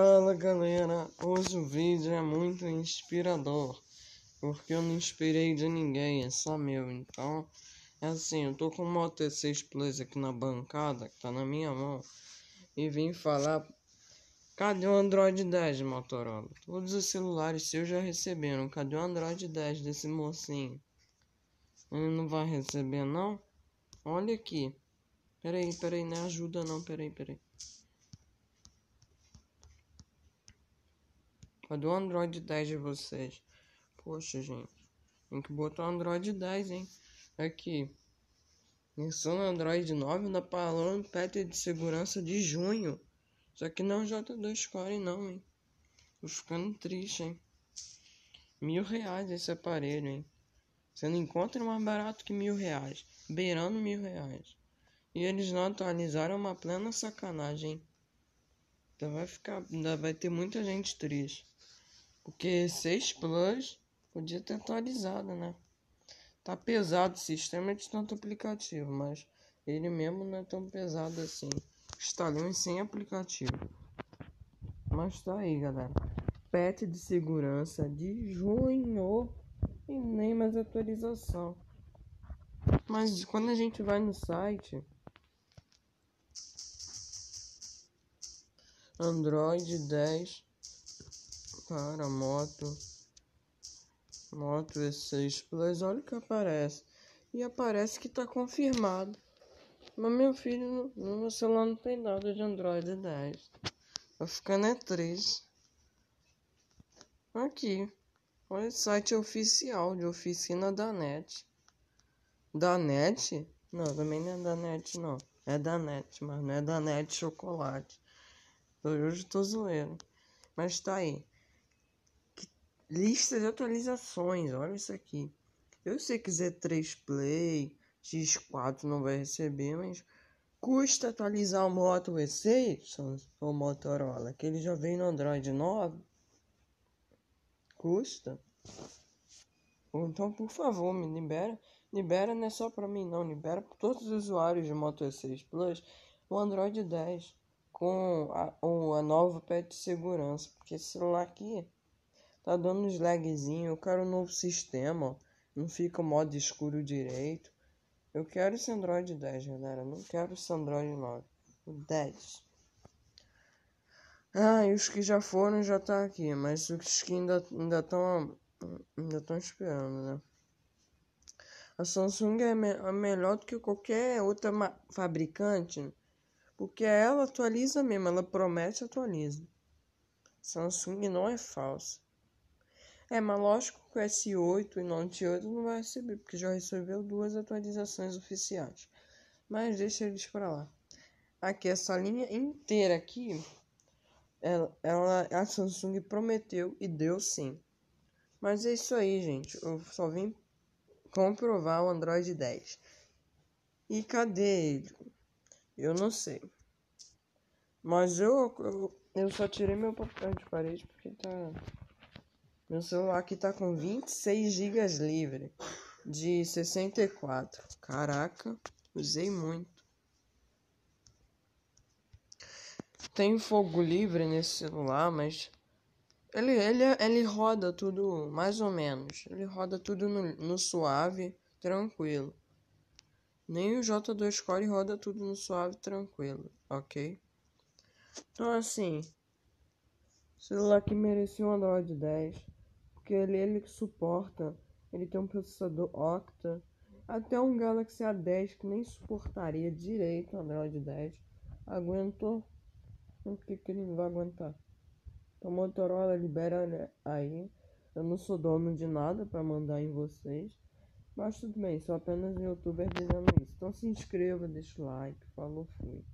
Fala galera, hoje o vídeo é muito inspirador, porque eu não inspirei de ninguém, é só meu, então é assim, eu tô com o Moto E6 Plus aqui na bancada, que tá na minha mão, e vim falar, cadê o Android 10 Motorola? Todos os celulares seus já receberam, cadê o Android 10 desse mocinho? Ele não vai receber não? Olha aqui, peraí, peraí, não ajuda não, peraí, peraí. Cadê o Android 10 de vocês? Poxa, gente. Tem que botar o Android 10, hein? Aqui. Versão Android 9 ainda falando patch de segurança de junho. Isso aqui não é J2 Core não, hein? Tô ficando triste, hein? Mil reais esse aparelho, hein? Você não encontra mais barato que mil reais. Beirando mil reais. E eles não atualizaram uma plena sacanagem, hein? Então vai ficar. Ainda vai ter muita gente triste. Porque 6 Plus podia ter atualizado, né? Tá pesado o sistema de tanto aplicativo, mas ele mesmo não é tão pesado assim. Instalei sem aplicativo. Mas tá aí, galera. Pet de segurança de junho e nem mais atualização. Mas quando a gente vai no site Android 10 para moto. Moto E6 Plus, olha o que aparece. E aparece que tá confirmado. Mas meu filho, no meu celular não tem nada de Android 10. Tá ficando é triste. Aqui. Olha o site oficial de oficina da NET. Da NET? Não, também não é da NET não. É da NET, mas não é da NET chocolate. Hoje tô zoeiro. Mas tá aí. Lista de atualizações, olha isso aqui. Eu sei que Z3 Play, X4 não vai receber, mas custa atualizar o Moto V6 ou Motorola, que ele já vem no Android 9. Custa. Então, por favor, me libera. Libera não é só para mim não, libera para todos os usuários de Moto E6 Plus o Android 10 com a, a nova patch de segurança, porque esse celular aqui Tá dando uns lagzinho. Eu quero um novo sistema. Não fica o modo escuro direito. Eu quero esse Android 10, galera. Não quero esse Android 9. O 10. Ah, e os que já foram já tá aqui. Mas os que ainda ainda estão ainda estão esperando, né? A Samsung é, me é melhor do que qualquer outra fabricante. Porque ela atualiza mesmo. Ela promete atualiza. Samsung não é falsa. É, mas lógico que o S8 e Note 8 não vai receber, porque já recebeu duas atualizações oficiais. Mas deixa eles para lá. Aqui, essa linha inteira aqui, ela, ela, a Samsung prometeu e deu sim. Mas é isso aí, gente. Eu só vim comprovar o Android 10. E cadê ele? Eu não sei. Mas eu, eu, eu só tirei meu papel de parede porque tá meu celular aqui tá com 26 GB livre de 64. Caraca, usei muito. Tem fogo livre nesse celular, mas ele, ele, ele roda tudo mais ou menos. Ele roda tudo no, no suave, tranquilo. Nem o J2 Core roda tudo no suave, tranquilo, ok? Então assim, celular que merecia um Android 10 porque ele, ele suporta, ele tem um processador Octa, até um Galaxy A10 que nem suportaria direito o Android 10, aguentou, por que, que ele não vai aguentar? Então Motorola libera né, aí, eu não sou dono de nada para mandar em vocês, mas tudo bem, sou apenas um youtuber dizendo isso. Então se inscreva, deixa o like, falou, fui.